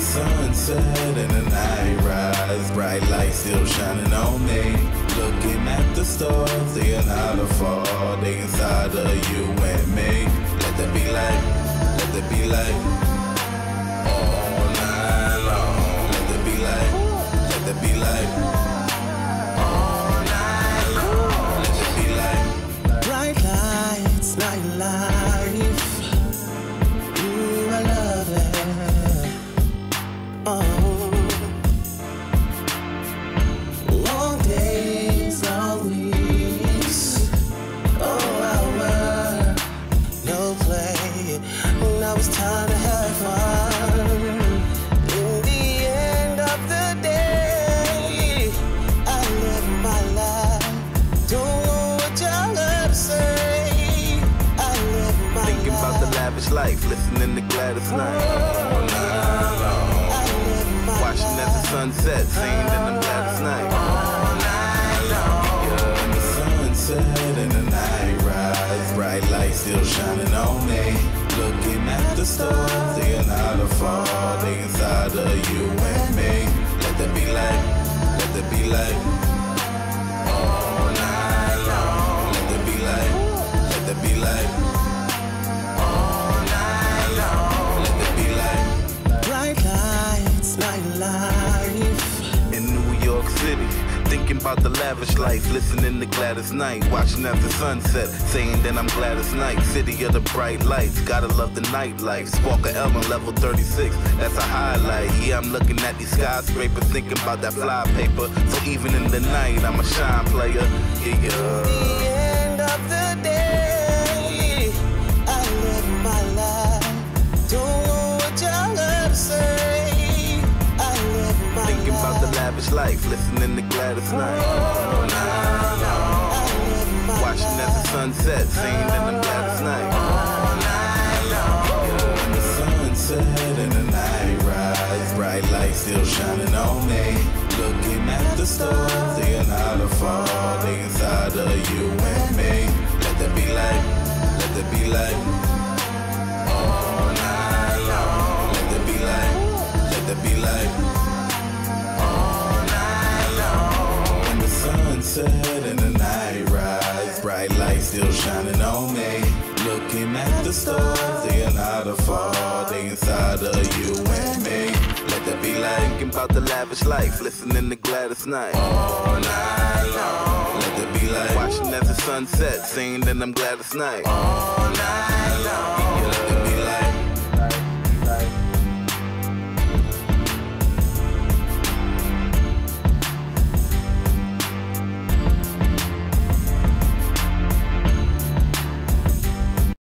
sunset and the night rise. Bright light still shining on me. Looking at the stars, they are not afar. They inside of you and me. Let there be light, let there be light. All night long. Let there be light, let there be light. All night long. Let there be light. Bright lights, night life. Life, listening to Gladys Knight. All night long. Watching as the sunset, singing in them Gladys Knight. All night long. Yeah, and the sunset and the night rise. Bright light still shining on me. Looking at the stars, they are not afar. They inside of you and me. Let there be light, let there be light. All night long. Let there be light, let there be light. Life. in New York City. Thinking about the lavish life, listening to Gladys Knight, watching the sunset, saying that I'm Gladys Knight, city of the bright lights. Gotta love the nightlife. Sparker Ellen, level 36, that's a highlight. Yeah, I'm looking at these skyscrapers, thinking about that fly paper. So even in the night, I'm a shine player. Yeah, life, listening to Gladys Knight. Watching as the sunset, singing in them Gladys Knight. Night and the the night. Bright light still shining on me. Looking at the stars, sunset and the night rise. Bright light still shining on me. Looking at the stars, they are not afar. They inside of you and me. Let there be light. Thinking about the lavish life, listening to Gladys Knight. All night long. Let there be light. Watching as the sunset, singing in them Gladys Knight. All night long.